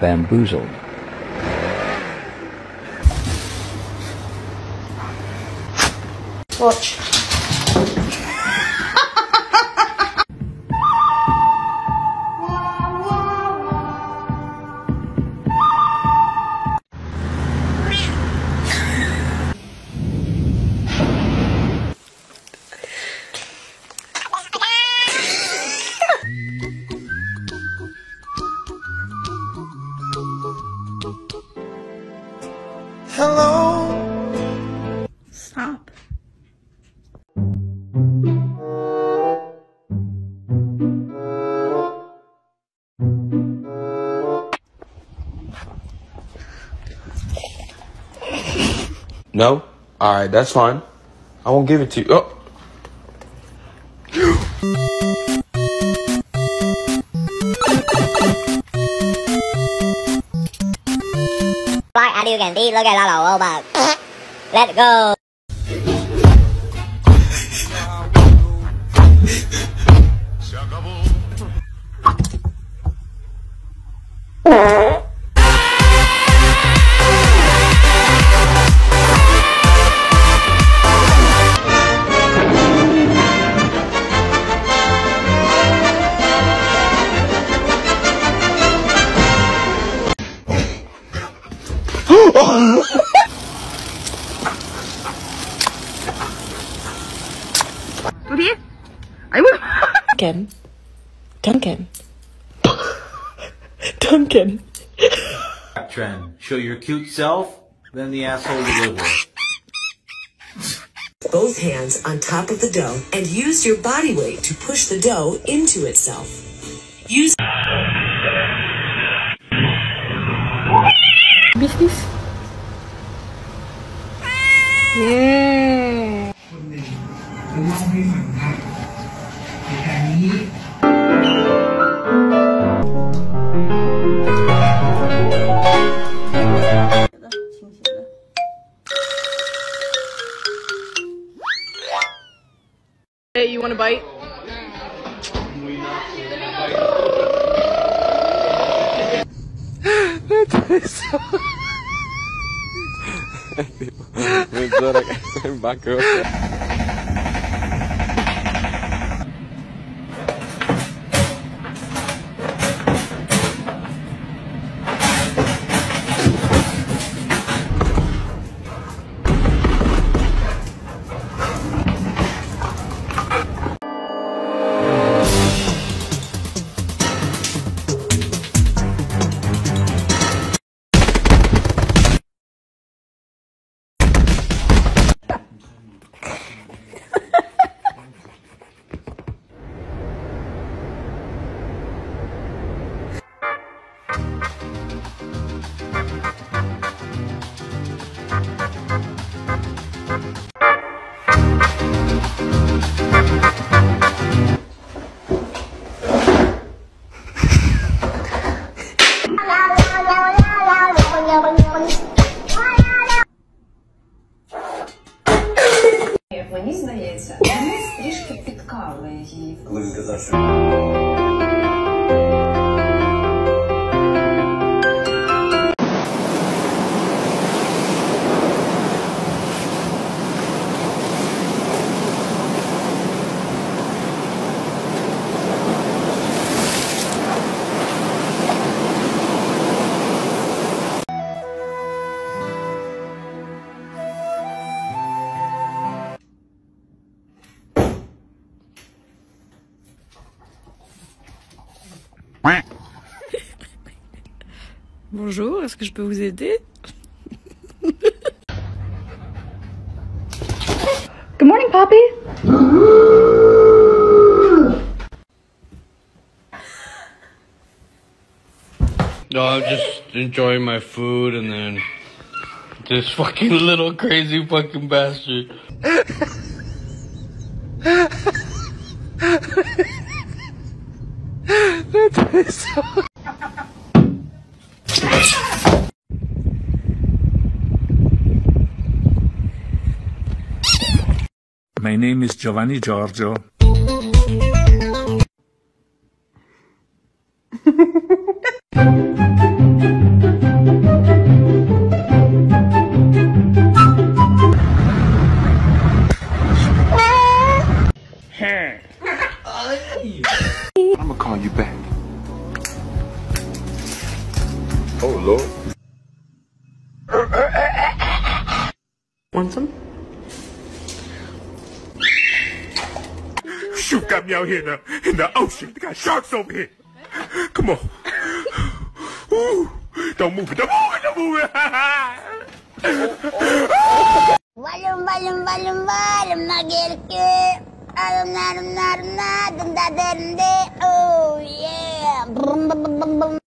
bamboozled. Watch. No? Alright, that's fine. I won't give it to you. Oh. Right, you can look at la la but let it go. Duncan. Duncan. Trend. Show your cute self, then the asshole you live with. both hands on top of the dough and use your body weight to push the dough into itself. Use Business. Yeah. Tipo, me bacana. Bonjour, est-ce que je peux vous aider? Good morning, Poppy. No, I'm just enjoying my food and then this fucking little crazy fucking bastard. My name is Giovanni Giorgio. I'm gonna call you back. Oh, Lord. Want some? Shoot got me out here in the, in the ocean. They got sharks over here. Come on. Ooh. Don't move it. Don't move it. Don't move it. Oh, yeah.